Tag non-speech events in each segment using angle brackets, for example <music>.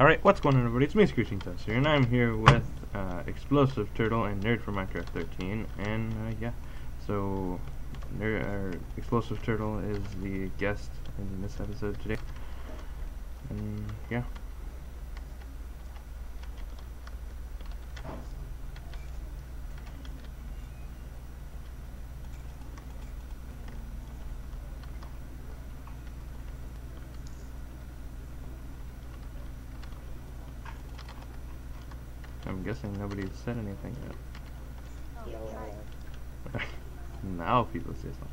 Alright, what's going on everybody? It's me, Screeching here, and I'm here with uh, Explosive Turtle and Nerd from Minecraft 13, and uh, yeah, so Nerd, Explosive Turtle is the guest in this episode today, and yeah. I'm guessing nobody's said anything yet. Oh, <laughs> now people say something.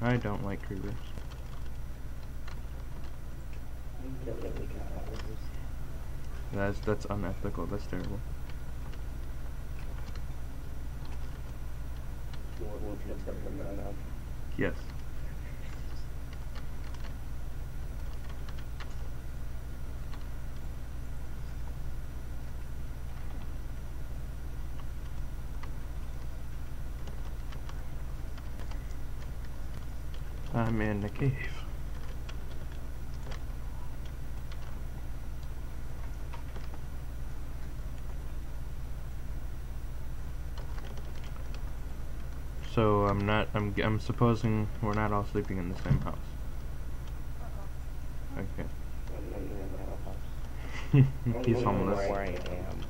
I don't like creepers. That's that's unethical. That's terrible. Yes. I'm in the cave. So I'm not. I'm. I'm supposing we're not all sleeping in the same house. Okay. <laughs> <laughs> He's homeless. Where I am.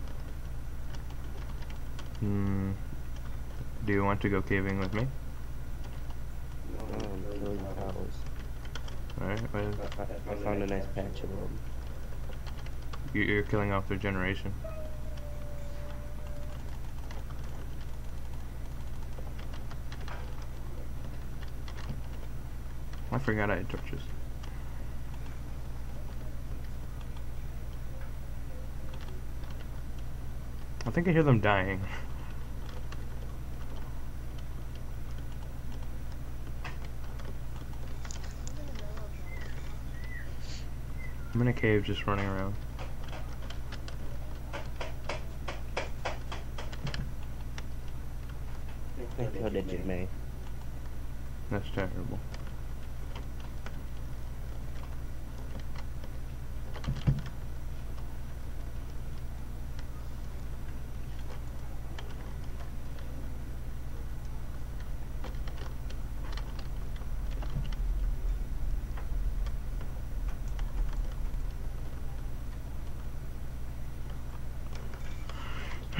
Hmm. Do you want to go caving with me? Alright. I, I, I found a nice patch of them. You- You're killing off their generation. I forgot I had torches. I think I hear them dying. <laughs> I'm in a cave just running around. I killed a Jimmy. That's terrible.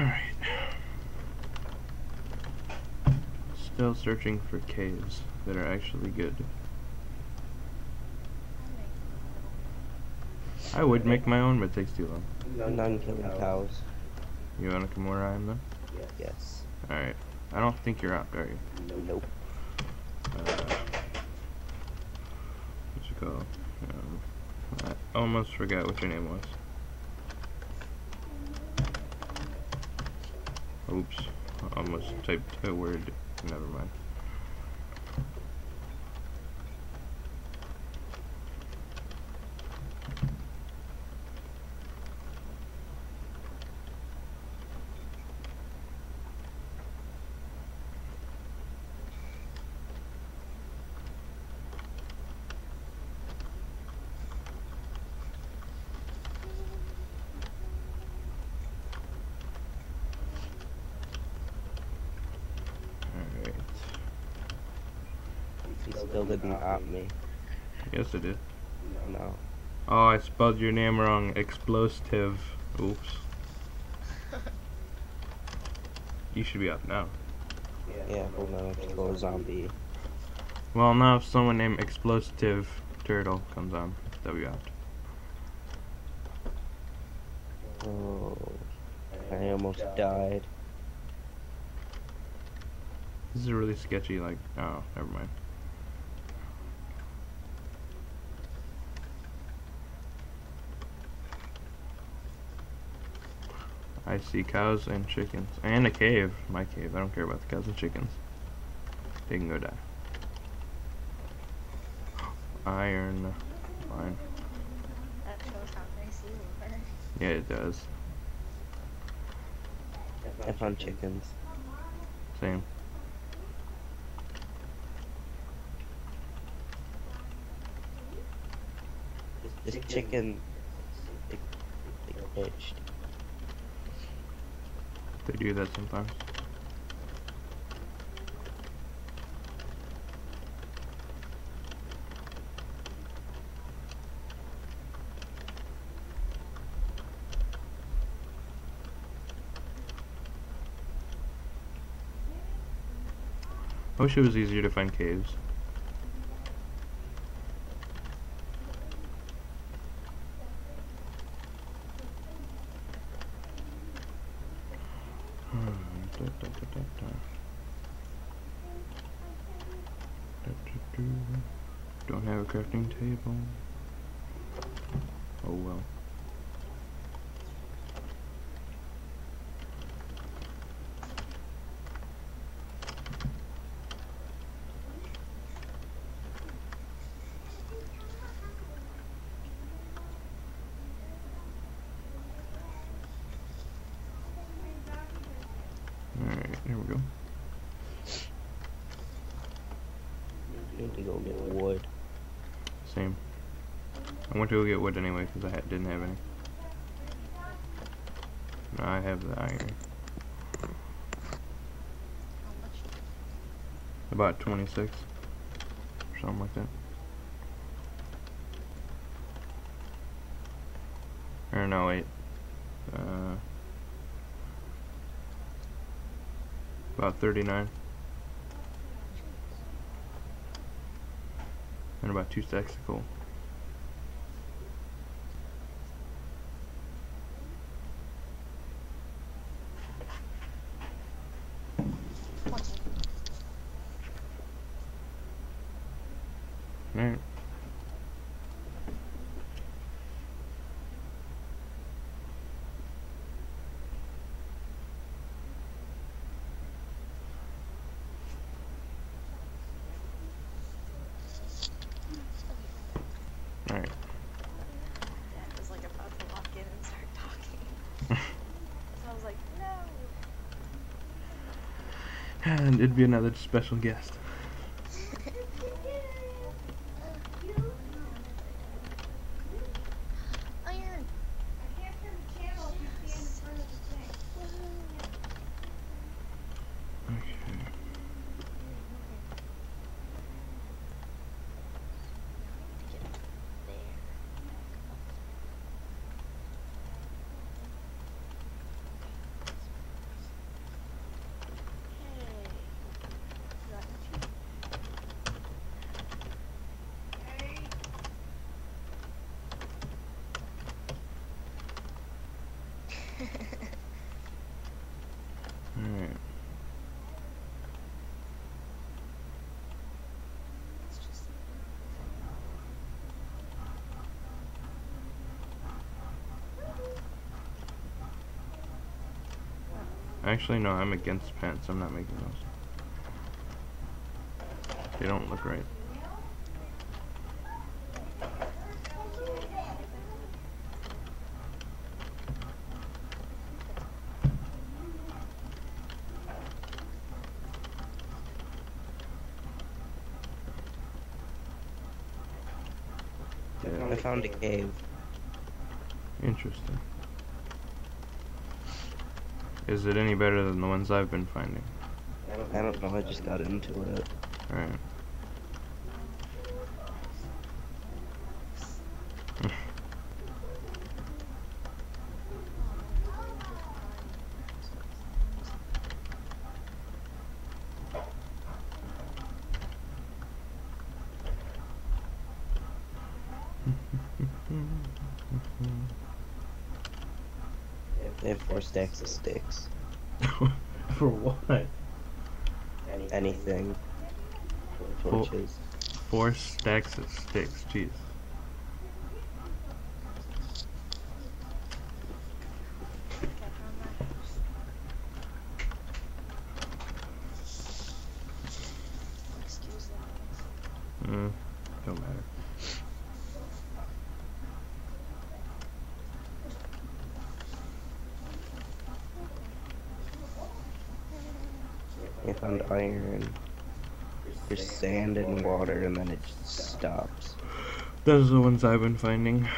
Alright. Still searching for caves that are actually good. I would make my own, but it takes too long. None killing cows. You wanna come where I am then? Yes. Alright. I don't think you're out, are you? Nope. Uh, what's it called? Um, I almost forgot what your name was. Oops. I almost typed a word. Never mind. Alright. He still didn't op me. Yes, it did. No. Oh, I spelled your name wrong. Explosive. Oops. <laughs> You should be up now. Yeah, hold on. I have to go zombie. Well, now if someone named Explosive Turtle comes on, they'll be out. Oh. I almost died. This is really sketchy, like, oh, never mind. I see cows and chickens. And a cave. My cave. I don't care about the cows and chickens. They can go die. <gasps> Iron. mine. Yeah, it does. I found chickens. Same. This chicken, it, it glitched. They do that sometimes. I wish it was easier to find caves. Hmm. Don't have a crafting table. Oh well. Alright, here we go. Need to go get wood. Same. I went to go get wood anyway because I didn't have any. Now I have the iron. About 26. Or something like that. Or no, wait. Uh, about 39. And about two stacks coal. Twenty. Alright. Alright. Dad was like about to walk in and start talking. so I was like, no. And it'd be another special guest. Iron. Okay. Actually, no, I'm against pants. I'm not making those. They don't look right. I found a cave. Interesting. Is it any better than the ones I've been finding? I don't know, I just got into it. Alright. They have four stacks of sticks. <laughs> For what? Anything. Four- Torches. Four stacks of sticks. Jeez. Excuse the Mm, don't matter. I found iron. There's sand and water and then it just stops. Those are the ones I've been finding.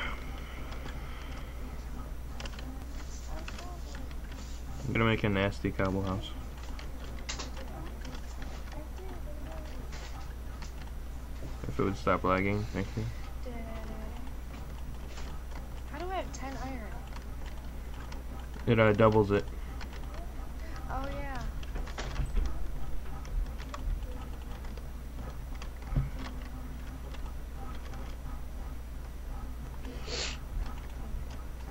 I'm gonna make a nasty cobble house. If it would stop lagging, thank you. How do I have 10 iron? It uh, doubles it. Oh, yeah.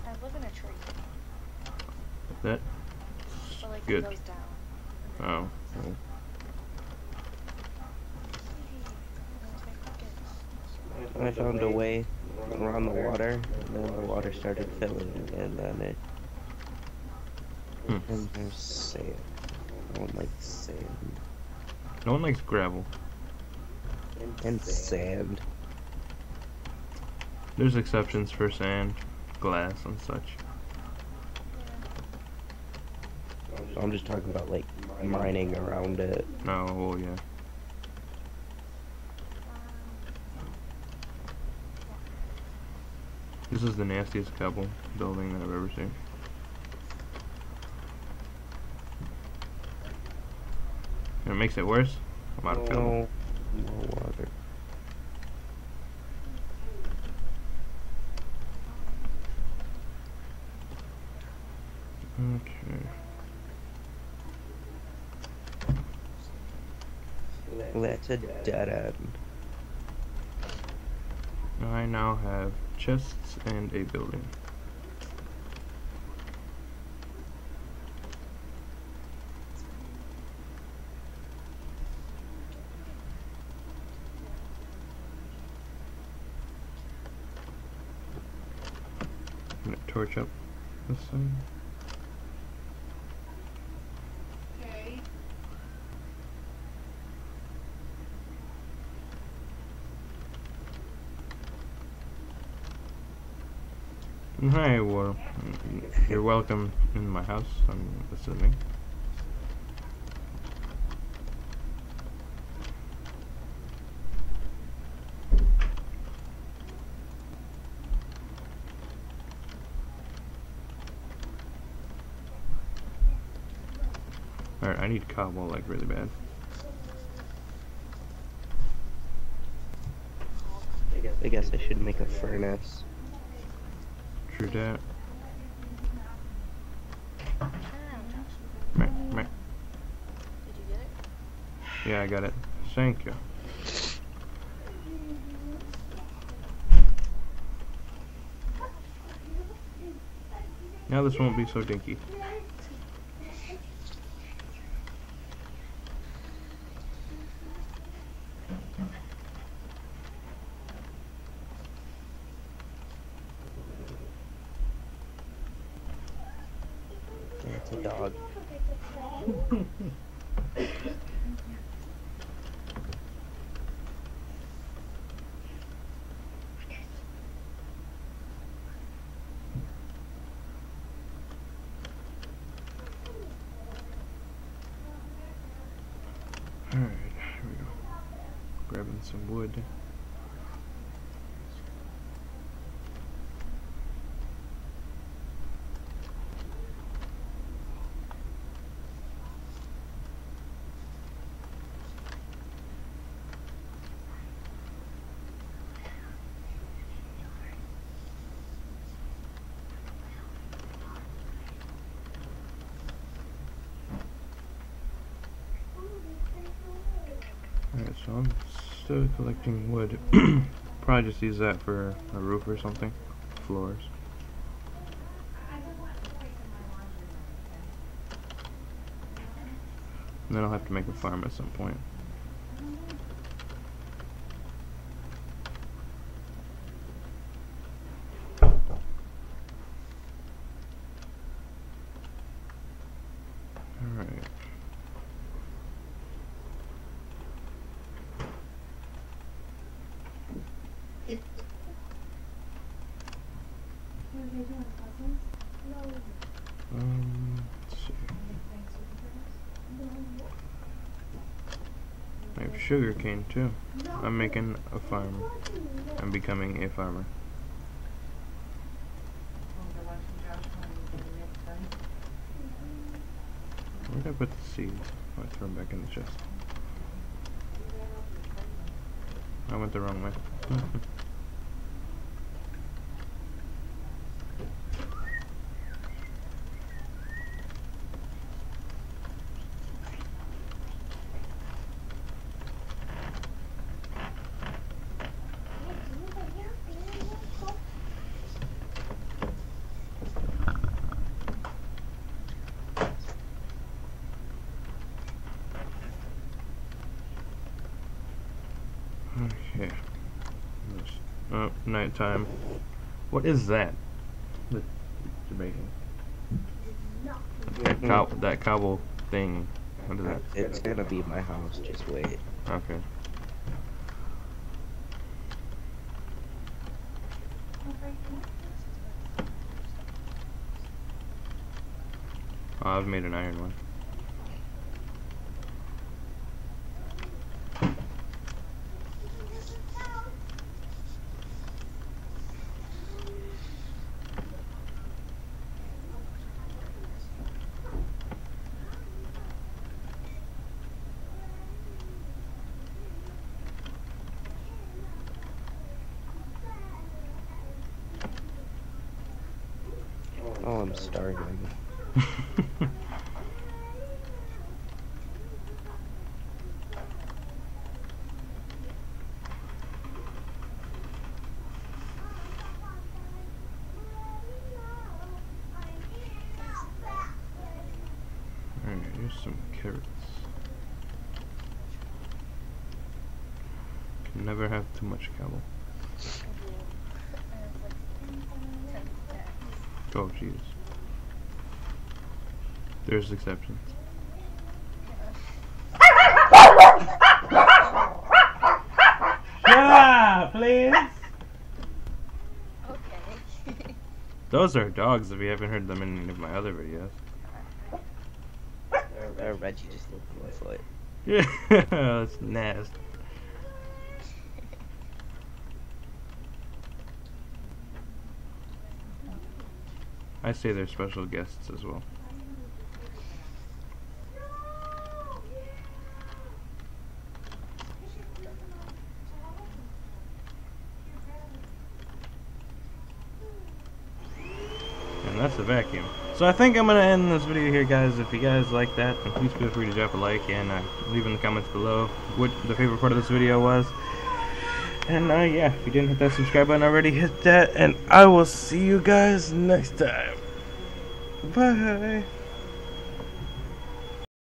I live in a tree, That. but like Good. it goes down. Oh. well, Where's my bucket? I found a way around the water, and then the water started filling, and then it. Hmm. And there's sand. I don't like sand. No one likes gravel. And sand. There's exceptions for sand, glass, and such. I'm just talking about like mining around it. No, well, yeah. This is the nastiest cobble building that I've ever seen. And it makes it worse. I'm out of. No, no water. Okay. That's a dead end. I now have chests and a building. I'm gonna torch up this thing. Hi, well, you're welcome in my house, I'm assuming. Alright, I need cobble, like, really bad. I guess I should make a furnace. True that. Turn around, Josh. Meh, meh. Did you get it? Yeah, I got it. Thank you. Now this won't be so dinky. It's a dog. Alright, here we go. Grabbing some wood. So I'm still collecting wood. <clears throat> Probably just use that for a roof or something. Floors. And then I'll have to make a farm at some point. Alright. Um. I have sugar cane too. I'm making a farm. I'm becoming a farmer. Where did I put the seeds? Oh, I threw them back in the chest. I went the wrong way. <laughs> Okay. Yes. Nighttime. What is that? That you're? That, cow that cobble thing. What is that? It's gonna be my house, just wait. Okay. Oh, I've made an iron one. Oh, I'm starving. <laughs> Alright, here's some carrots. Can never have too much cobble. Oh, jeez. There's exceptions. Ah, please. Okay. <laughs> Those are dogs if you haven't heard them in any of my other videos. Uh, Reggie just looked at my foot. Yeah, <laughs> that's nasty. I say they're special guests as well. And that's a vacuum. So I think I'm going to end this video here, guys. If you guys like that, please feel free to drop a like and uh, leave in the comments below what the favorite part of this video was. And uh, yeah, if you didn't hit that subscribe button already, hit that. And I will see you guys next time. Bye.